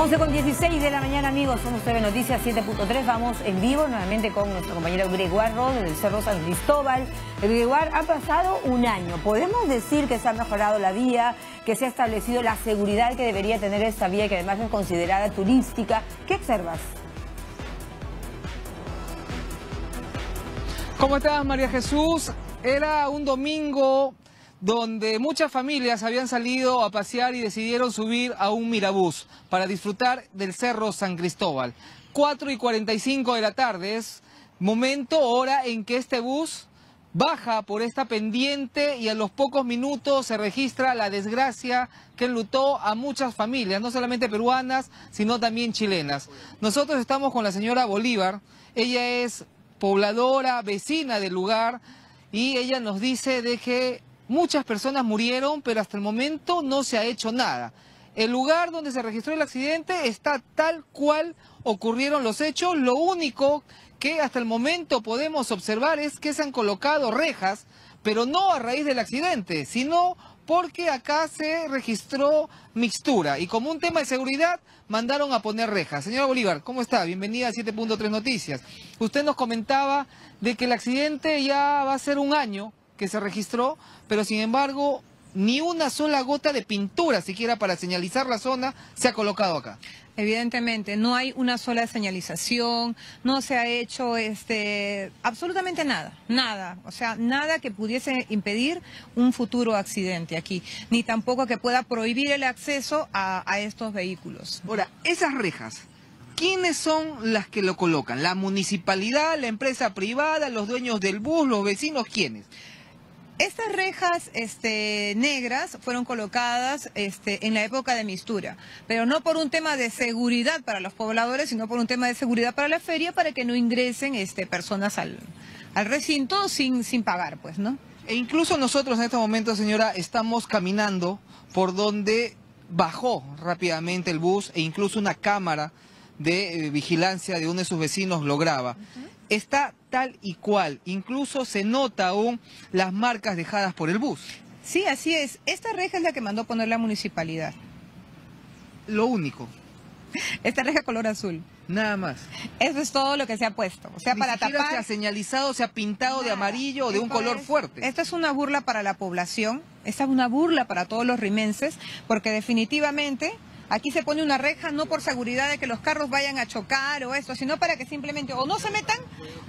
11 con 16 de la mañana, amigos. Somos TV Noticias 7.3. Vamos en vivo nuevamente con nuestro compañero Gregoire Rod del Cerro San Cristóbal. Gregoire, ha pasado un año. ¿Podemos decir que se ha mejorado la vía, que se ha establecido la seguridad que debería tener esta vía, que además es considerada turística? ¿Qué observas? ¿Cómo estás, María Jesús? Era un domingo donde muchas familias habían salido a pasear y decidieron subir a un mirabús para disfrutar del Cerro San Cristóbal. 4 y 45 de la tarde es momento, hora en que este bus baja por esta pendiente y a los pocos minutos se registra la desgracia que enlutó a muchas familias, no solamente peruanas, sino también chilenas. Nosotros estamos con la señora Bolívar, ella es pobladora, vecina del lugar, y ella nos dice de que Muchas personas murieron, pero hasta el momento no se ha hecho nada. El lugar donde se registró el accidente está tal cual ocurrieron los hechos. Lo único que hasta el momento podemos observar es que se han colocado rejas, pero no a raíz del accidente, sino porque acá se registró mixtura y como un tema de seguridad mandaron a poner rejas. Señora Bolívar, ¿cómo está? Bienvenida a 7.3 Noticias. Usted nos comentaba de que el accidente ya va a ser un año que se registró, pero sin embargo ni una sola gota de pintura siquiera para señalizar la zona se ha colocado acá. Evidentemente, no hay una sola señalización, no se ha hecho este, absolutamente nada, nada, o sea, nada que pudiese impedir un futuro accidente aquí, ni tampoco que pueda prohibir el acceso a, a estos vehículos. Ahora, esas rejas, ¿quiénes son las que lo colocan? ¿La municipalidad, la empresa privada, los dueños del bus, los vecinos, quiénes? Estas rejas este, negras fueron colocadas este, en la época de mistura, pero no por un tema de seguridad para los pobladores, sino por un tema de seguridad para la feria, para que no ingresen este, personas al, al recinto sin, sin pagar, pues, ¿no? E incluso nosotros en este momento, señora, estamos caminando por donde bajó rápidamente el bus e incluso una cámara de eh, vigilancia de uno de sus vecinos lo graba está tal y cual. Incluso se nota aún las marcas dejadas por el bus. Sí, así es. Esta reja es la que mandó poner la municipalidad. Lo único. Esta reja color azul. Nada más. Eso es todo lo que se ha puesto. O sea, Ni para tapar. se ha señalizado, se ha pintado de amarillo o de un color fuerte. Esta es una burla para la población. Esta es una burla para todos los rimenses, porque definitivamente Aquí se pone una reja no por seguridad de que los carros vayan a chocar o esto, sino para que simplemente o no se metan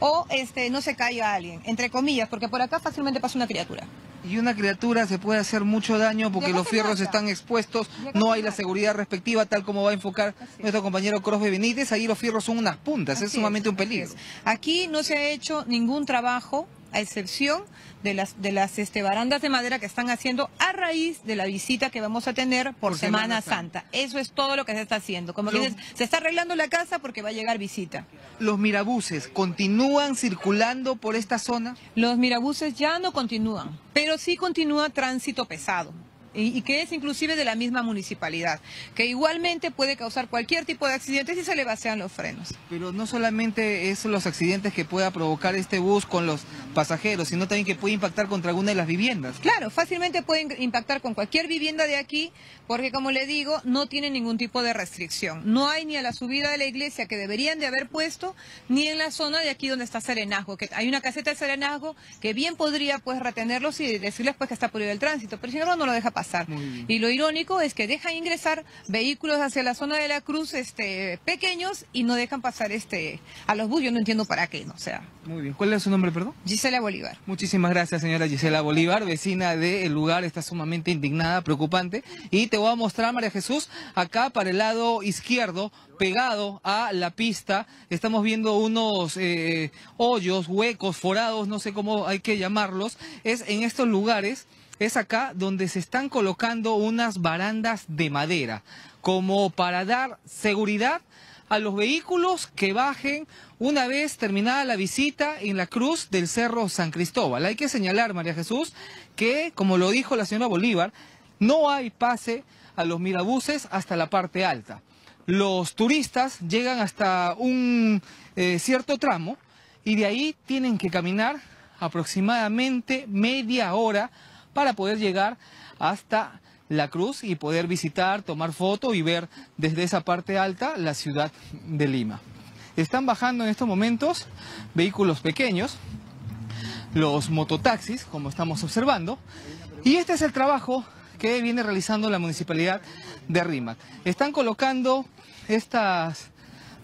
o este no se caiga alguien, entre comillas, porque por acá fácilmente pasa una criatura. Y una criatura se puede hacer mucho daño porque los fierros están expuestos, no hay la seguridad respectiva tal como va a enfocar nuestro compañero Crosby Benítez, ahí los fierros son unas puntas, es sumamente un peligro. Aquí no se ha hecho ningún trabajo a excepción de las, de las este, barandas de madera que están haciendo a raíz de la visita que vamos a tener por, Semana, Santa. Eso es todo lo que se está haciendo. Como que se está arreglando la casa porque va a llegar visita. ¿Los mirabuses continúan circulando por esta zona? Los mirabuses ya no continúan, pero sí continúa tránsito pesado y, que es inclusive de la misma municipalidad, que igualmente puede causar cualquier tipo de accidente si se le vacían los frenos. Pero no solamente es los accidentes que pueda provocar este bus con los pasajeros, sino también que puede impactar contra alguna de las viviendas. Claro, fácilmente puede impactar con cualquier vivienda de aquí, porque como le digo, no tiene ningún tipo de restricción. No hay ni a la subida de la iglesia que deberían de haber puesto, ni en la zona de aquí donde está Serenazgo, que hay una caseta de Serenazgo que bien podría pues retenerlos y decirles pues que está prohibido el tránsito, pero si no, no lo deja pasar. Y lo irónico es que dejan ingresar vehículos hacia la zona de la cruz este, pequeños y no dejan pasar este a los buses. Yo no entiendo para qué, no o sea. Muy bien. ¿Cuál es su nombre, perdón? Gisela Bolívar. Muchísimas gracias, señora Gisela Bolívar, vecina del lugar, está sumamente indignada, preocupante. Y te voy a mostrar, María Jesús, acá para el lado izquierdo, pegado a la pista, estamos viendo unos eh, hoyos, huecos, forados, no sé cómo hay que llamarlos. Es en estos lugares es acá donde se están colocando unas barandas de madera, como para dar seguridad a los vehículos que bajen una vez terminada la visita en la cruz del Cerro San Cristóbal. Hay que señalar, María Jesús, que, como lo dijo la señora Bolívar, no hay pase a los mirabuses hasta la parte alta. Los turistas llegan hasta un eh, cierto tramo y de ahí tienen que caminar aproximadamente media hora para poder llegar hasta la cruz y poder visitar, tomar foto y ver desde esa parte alta la ciudad de Lima. Están bajando en estos momentos vehículos pequeños, los mototaxis, como estamos observando, y este es el trabajo que viene realizando la municipalidad de Rímac. Están colocando estas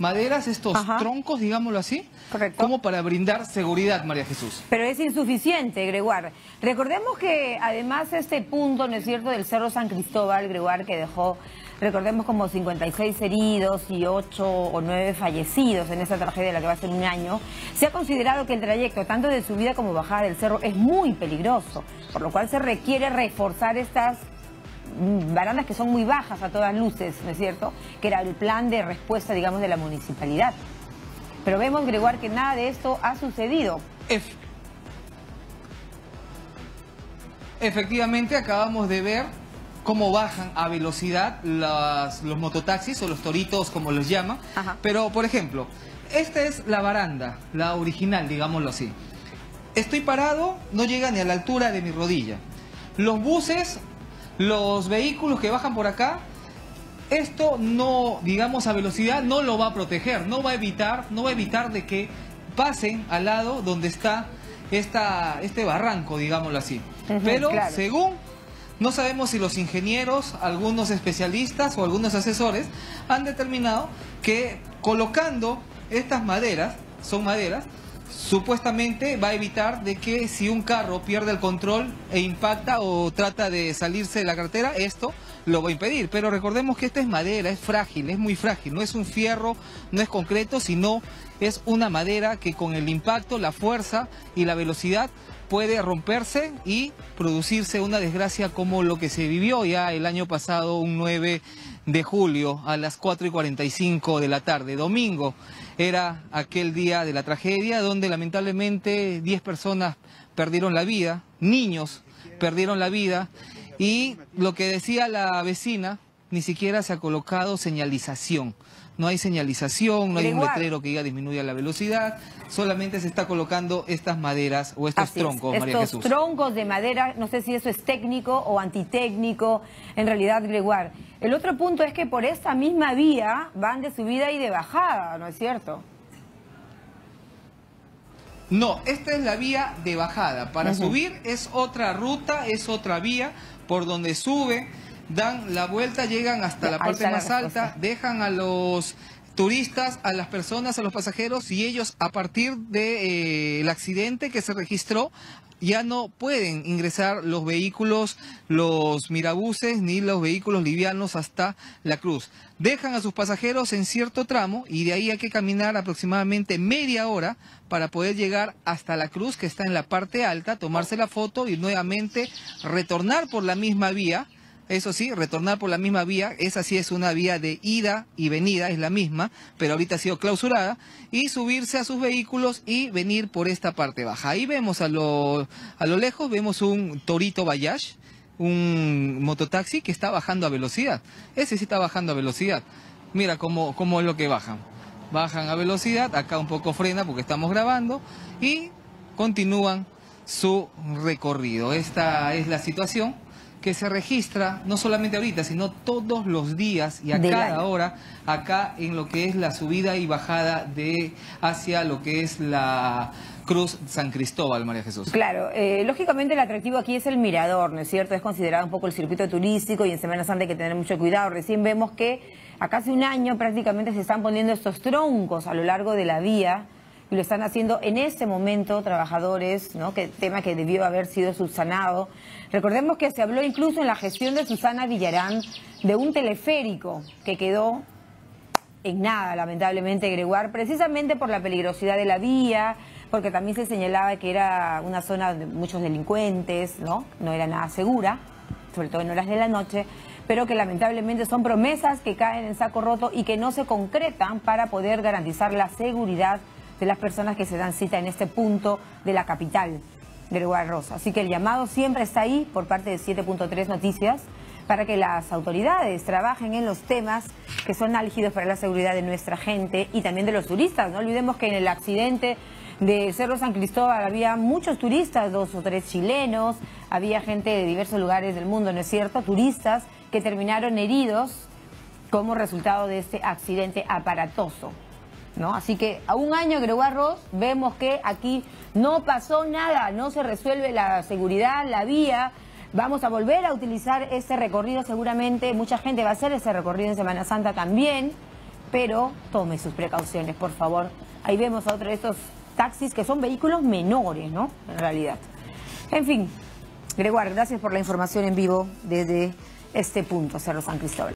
maderas, estos troncos, digámoslo así, como para brindar seguridad, María Jesús. Pero es insuficiente, Gregoire. Recordemos que además este punto, ¿no es cierto?, del Cerro San Cristóbal, Gregoire, que dejó, recordemos como 56 heridos y 8 o 9 fallecidos en esa tragedia de la que va a ser un año, se ha considerado que el trayecto, tanto de subida como bajada del cerro, es muy peligroso, por lo cual se requiere reforzar estas barandas que son muy bajas a todas luces, ¿no es cierto? Que era el plan de respuesta, digamos, de la municipalidad. Pero vemos, Gregoire, que nada de esto ha sucedido. Efectivamente, acabamos de ver cómo bajan a velocidad los mototaxis o los toritos, como los llaman. Pero, por ejemplo, esta es la baranda, la original, digámoslo así. Estoy parado, no llega ni a la altura de mi rodilla. Los buses los vehículos que bajan por acá, esto no, digamos, a velocidad no lo va a proteger, no va a evitar, no va a evitar de que pasen al lado donde está esta, este barranco, digámoslo así. Pero según, no sabemos si los ingenieros, algunos especialistas o algunos asesores han determinado que colocando estas maderas, son maderas, supuestamente va a evitar de que si un carro pierde el control e impacta o trata de salirse de la carretera, esto lo va a impedir. Pero recordemos que esta es madera, es frágil, es muy frágil, no es un fierro, no es concreto, sino es una madera que con el impacto, la fuerza y la velocidad puede romperse y producirse una desgracia como lo que se vivió ya el año pasado, un 9 de julio a las 4 y 45 de la tarde, domingo. Era aquel día de la tragedia donde lamentablemente 10 personas perdieron la vida, niños perdieron la vida y lo que decía la vecina, ni siquiera se ha colocado señalización no hay señalización, no hay un letrero que diga disminuya la velocidad, solamente se está colocando estas maderas o estos troncos, María estos troncos de madera, no sé si eso es técnico o antitécnico, en realidad, Gregoire. El otro punto es que por esta misma vía van de subida y de bajada, ¿no es cierto? No, esta es la vía de bajada. Para subir es otra ruta, es otra vía por donde sube dan la vuelta, llegan hasta la parte más alta, dejan a los turistas, a las personas, a los pasajeros y ellos a partir del de, eh, accidente que se registró ya no pueden ingresar los vehículos, los mirabuses ni los vehículos livianos hasta la cruz. Dejan a sus pasajeros en cierto tramo y de ahí hay que caminar aproximadamente media hora para poder llegar hasta la cruz que está en la parte alta, tomarse la foto y nuevamente retornar por la misma vía eso sí, retornar por la misma vía, esa sí es una vía de ida y venida, es la misma, pero ahorita ha sido clausurada, y subirse a sus vehículos y venir por esta parte baja. Ahí vemos a lo, a lo lejos, vemos un Torito Bayash, un mototaxi que está bajando a velocidad. Ese sí está bajando a velocidad. Mira cómo, cómo es lo que bajan. Bajan a velocidad, acá un poco frena porque estamos grabando, y continúan su recorrido. Esta es la situación que se registra no solamente ahorita, sino todos los días y a cada hora acá en lo que es la subida y bajada de hacia lo que es la Cruz San Cristóbal, María Jesús. Claro, eh, lógicamente el atractivo aquí es el mirador, ¿no es cierto? Es considerado un poco el circuito turístico y en Semana Santa hay que tener mucho cuidado. Recién vemos que a casi un año prácticamente se están poniendo estos troncos a lo largo de la vía y lo están haciendo en este momento trabajadores, ¿no? Que tema que debió haber sido subsanado. Recordemos que se habló incluso en la gestión de Susana Villarán de un teleférico que quedó en nada, lamentablemente, Gregoire, precisamente por la peligrosidad de la vía, porque también se señalaba que era una zona de muchos delincuentes, ¿no? No era nada segura, sobre todo en horas de la noche, pero que lamentablemente son promesas que caen en saco roto y que no se concretan para poder garantizar la seguridad de las personas que se dan cita en este punto de la capital del Rosa. Así que el llamado siempre está ahí por parte de 7.3 Noticias para que las autoridades trabajen en los temas que son álgidos para la seguridad de nuestra gente y también de los turistas. No olvidemos que en el accidente de Cerro San Cristóbal había muchos turistas, dos o tres chilenos, había gente de diversos lugares del mundo, ¿no es cierto? Turistas que terminaron heridos como resultado de este accidente aparatoso. ¿No? Así que a un año de Arroz vemos que aquí no pasó nada, no se resuelve la seguridad, la vía, Vamos a volver a utilizar ese recorrido seguramente. Mucha gente va a hacer ese recorrido en Semana Santa también. Pero tome sus precauciones, por favor. Ahí vemos a otro de estos taxis que son vehículos menores, ¿no? En realidad. En fin, Gregoire, gracias por la información en vivo desde este punto, Cerro San Cristóbal.